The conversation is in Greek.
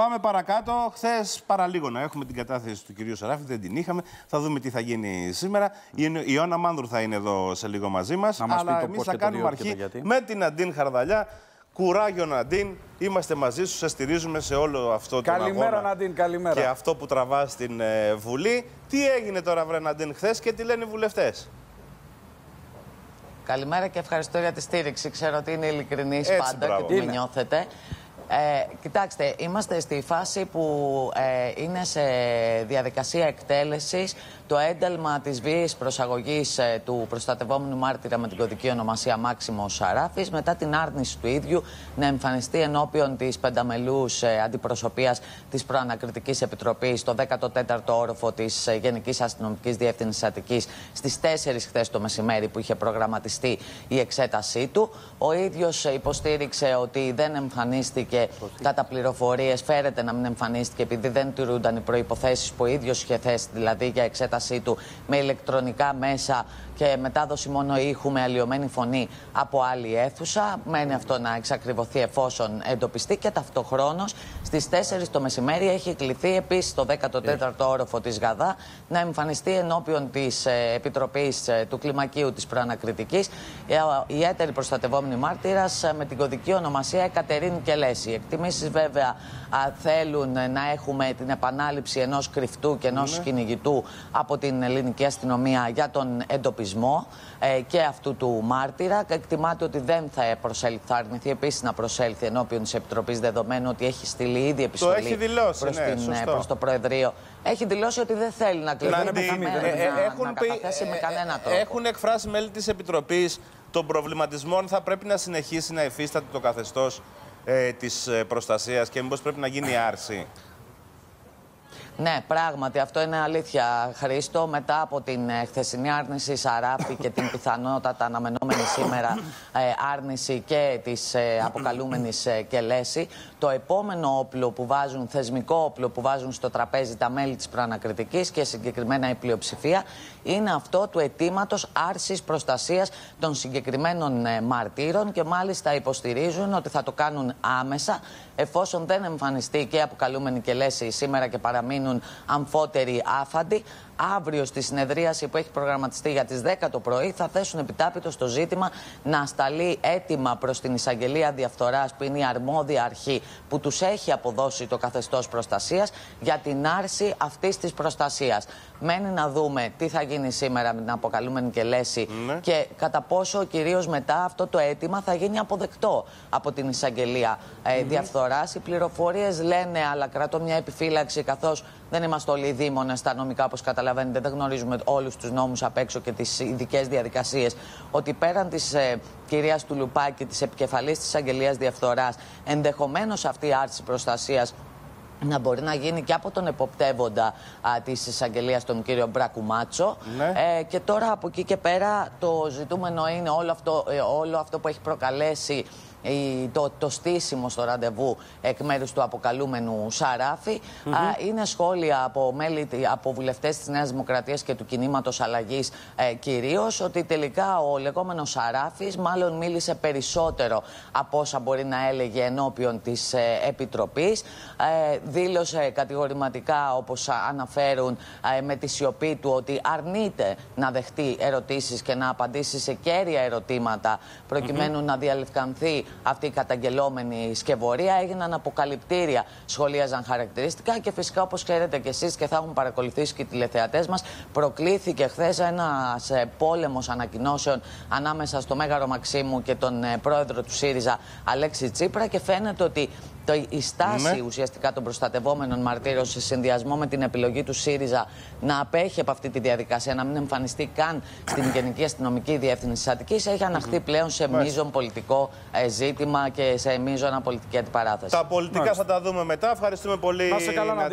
πάμε παρακάτω. Χθες παραλίγο να έχουμε την κατάθεση του κυρίου Σαράφη, δεν την είχαμε. Θα δούμε τι θα γίνει σήμερα. Η Ιωάννα Μάνδρου θα είναι εδώ σε λίγο μαζί μας. Αλλά εμείς θα κάνουμε αρχή με την Ναντίν Χαρδαλιά. Κουράγιο Ναντίν, είμαστε μαζί σου, σε στηρίζουμε σε όλο αυτό το Καλημέρα Ναντίν, καλημέρα. Και αυτό που τραβάς στην ε, Βουλή. Τι έγινε τώρα βρε Ναντίν χθες και τι λένε οι βουλευτές; Καλημέρα και ευχαριστώ για τη στήριξη. Ξέρω ότι είναι ειλικρινής πάντα μπράβο. και που με νιώθετε. Ε, κοιτάξτε, είμαστε στη φάση που ε, είναι σε διαδικασία εκτέλεσης το ένταλμα της βίαιης προσαγωγής ε, του προστατευόμενου μάρτυρα με την κωδική ονομασία Μάξιμο Σαράφης μετά την άρνηση του ίδιου να εμφανιστεί ενώπιον της πενταμελούς ε, αντιπροσωπείας της Προανακριτικής Επιτροπής στο 14ο όροφο της ε, Γενικής Αστυνομικής Διεύθυνσης Αττικής στις 4 χθες το μεσημέρι που είχε προγραμματιστεί η εξέτασή του. Ο ίδιος υποστήριξε ότι δεν εμφανίστηκε κατά πληροφορίες, φέρεται να μην εμφανίστηκε επειδή δεν τηρούνταν οι προϋποθέσεις που ο ίδιος είχε θέσει δηλαδή για εξέταση του με ηλεκτρονικά μέσα και μετάδοση μόνο ήχου με αλλοιωμένη φωνή από άλλη αίθουσα. Μένει αυτό να εξακριβωθεί εφόσον εντοπιστεί και ταυτοχρόνως στις 4 το μεσημέρι έχει κληθεί επίσης το 14ο όροφο της Γαδά να εμφανιστεί ενώπιον της ε, Επιτροπής ε, του Κλιμακίου της Προανακριτικής ε, η έτερη προστατευόμενη μάρτυρας με την κωδική ονομασία Εκατερίνη Κελέση. Εκτιμήσεις βέβαια θέλουν να έχουμε την επανάληψη ενός κρυφτού και ενός ναι. κυνηγητού από την ελληνική αστυνομία για τον εντοπισμό ε, και αυτού του μάρτυρα. Εκτιμάται ότι δεν θα προσέλθει, θα αρνηθεί επίσης να προσέλθει ενώπιον της Επιτροπής, δεδομένου ότι έχει στείλει ήδη επιστολή το έχει δηλώσει, προς, ναι, την, προς το Προεδρείο. Έχει δηλώσει ότι δεν θέλει να κλείσει να, έχουν, να με κανένα τρόπο. Έχουν εκφράσει μέλη της Επιτροπής των προβληματισμών θα πρέπει να συνεχίσει να υφίσταται το καθεστώς ε, της ε, προστασίας και μήπως πρέπει να γίνει άρση. Ναι, πράγματι, αυτό είναι αλήθεια, Χρήστο. Μετά από την ε, χθεσινή άρνηση Σαράφη και την πιθανότατα αναμενόμενη σήμερα ε, άρνηση και της ε, αποκαλούμενης Κελέση, το επόμενο όπλο που βάζουν, θεσμικό όπλο που βάζουν στο τραπέζι τα μέλη της προανακριτικής και συγκεκριμένα η πλειοψηφία, είναι αυτό του αιτήματος άρσης προστασίας των συγκεκριμένων μαρτύρων και μάλιστα υποστηρίζουν ότι θα το κάνουν άμεσα εφόσον δεν εμφανιστεί και αποκαλούμενη Κελέση σήμερα και παραμείνουν μείνουν αμφότεροι άφαντοι. Αύριο στη συνεδρίαση που έχει προγραμματιστεί για τις 10 το πρωί θα θέσουν επιτάπητο στο ζήτημα να σταλεί έτοιμα προς την εισαγγελία διαφθοράς που είναι η αρμόδια αρχή που τους έχει αποδώσει το καθεστώς προστασίας για την άρση αυτής της προστασίας. Μένει να δούμε τι θα γίνει σήμερα με την αποκαλούμενη και λέση ναι. και κατά πόσο κυρίως μετά αυτό το αίτημα θα γίνει αποδεκτό από την εισαγγελία ε, διαφθοράς. Οι πληροφορίες λένε αλλά κρατώ μια επιφύλαξη καθώς δεν είμαστε όλοι δήμονες στα νομικά, όπως καταλαβαίνετε. Δεν γνωρίζουμε όλους τους νόμους απ' έξω και τις ειδικές διαδικασίες. Ότι πέραν της ε, κυρίας του Λουπάκη, της επικεφαλής της Αγγελίας Διαφθοράς, ενδεχομένως αυτή η άρση προστασίας να μπορεί να γίνει και από τον εποπτεύοντα της εισαγγελίας, τον κύριο Μπρακουμάτσο. Ναι. Ε, και τώρα από εκεί και πέρα το ζητούμενο είναι όλο αυτό, ε, όλο αυτό που έχει προκαλέσει το, το στήσιμο στο ραντεβού εκ μέρους του αποκαλούμενου Σαράφη. είναι σχόλια από, μέλη, από βουλευτές της Νέας Δημοκρατίας και του κινήματος αλλαγής ε, κυρίως ότι τελικά ο λεγόμενος Σαράφης μάλλον μίλησε περισσότερο από όσα μπορεί να έλεγε ενώπιον της ε, Επιτροπής. Ε, δήλωσε κατηγορηματικά, όπως αναφέρουν ε, με τη σιωπή του, ότι αρνείται να δεχτεί ερωτήσεις και να απαντήσει σε κέρια ερωτήματα προκειμένου να διαλευκανθεί αυτή η καταγγελόμενη σκευωρία. Έγιναν αποκαλυπτήρια, σχολίαζαν χαρακτηριστικά και φυσικά όπως ξέρετε και εσείς και θα έχουν παρακολουθήσει και οι τηλεθεατές μας, προκλήθηκε χθες ένας ε, πόλεμος ανακοινώσεων ανάμεσα στο Μέγαρο Μαξίμου και τον ε, πρόεδρο του ΣΥΡΙΖΑ Αλέξη Τσίπρα και φαίνεται ότι το, η στάση ναι. ουσιαστικά των προστατευόμενων μαρτύρων σε συνδυασμό με την επιλογή του ΣΥΡΙΖΑ να απέχει από αυτή τη διαδικασία, να μην εμφανιστεί καν στην Γενική Αστυνομική Διεύθυνση της Αττικής, έχει αναχθεί πλέον σε μείζον πολιτικό ε, ζήτημα και σε μείζωνα πολιτική αντιπαράθεση. Τα πολιτικά θα τα δούμε μετά. Ευχαριστούμε πολύ. Να σε καλά, να